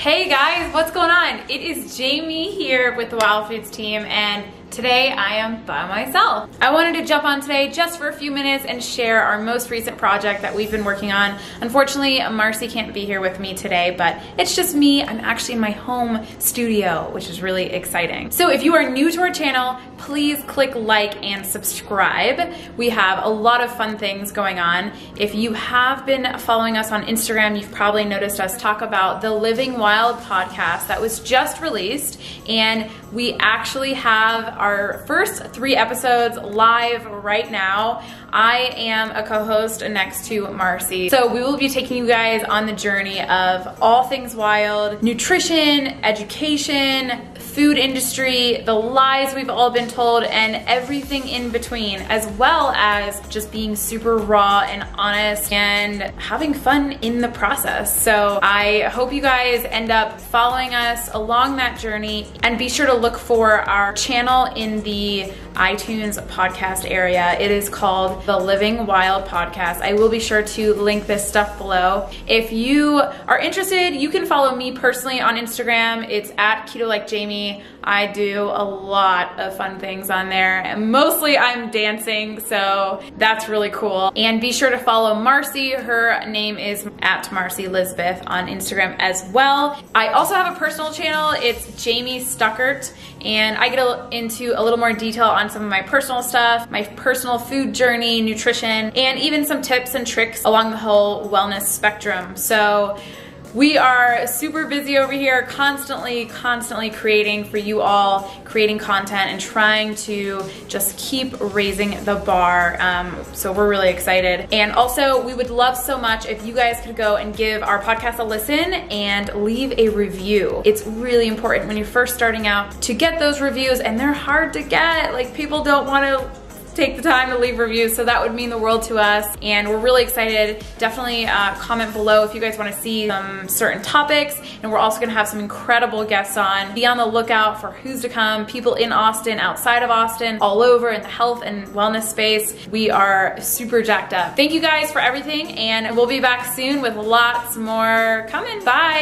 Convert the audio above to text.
Hey guys, what's going on? It is Jamie here with the Wild Foods team and Today I am by myself. I wanted to jump on today just for a few minutes and share our most recent project that we've been working on. Unfortunately, Marcy can't be here with me today, but it's just me. I'm actually in my home studio, which is really exciting. So if you are new to our channel, please click like and subscribe. We have a lot of fun things going on. If you have been following us on Instagram, you've probably noticed us talk about the Living podcast that was just released and we actually have our first three episodes live right now. I am a co-host next to Marcy. So we will be taking you guys on the journey of all things wild, nutrition, education, food industry, the lies we've all been told, and everything in between, as well as just being super raw and honest and having fun in the process. So I hope you guys end up following us along that journey and be sure to look for our channel in the iTunes podcast area. It is called the Living Wild Podcast. I will be sure to link this stuff below. If you are interested, you can follow me personally on Instagram. It's at Keto Like Jamie. I do a lot of fun things on there. And mostly I'm dancing, so that's really cool. And be sure to follow Marcy. Her name is at Marcy Lisbeth on Instagram as well. I also have a personal channel. It's Jamie Stuckert, and I get into a little more detail on some of my personal stuff, my personal food journey, nutrition, and even some tips and tricks along the whole wellness spectrum. So we are super busy over here, constantly, constantly creating for you all, creating content and trying to just keep raising the bar. Um, so we're really excited. And also, we would love so much if you guys could go and give our podcast a listen and leave a review. It's really important when you're first starting out to get those reviews, and they're hard to get. Like, people don't want to take the time to leave reviews, so that would mean the world to us. And we're really excited. Definitely uh, comment below if you guys wanna see some certain topics. And we're also gonna have some incredible guests on. Be on the lookout for who's to come, people in Austin, outside of Austin, all over in the health and wellness space. We are super jacked up. Thank you guys for everything, and we'll be back soon with lots more coming. Bye.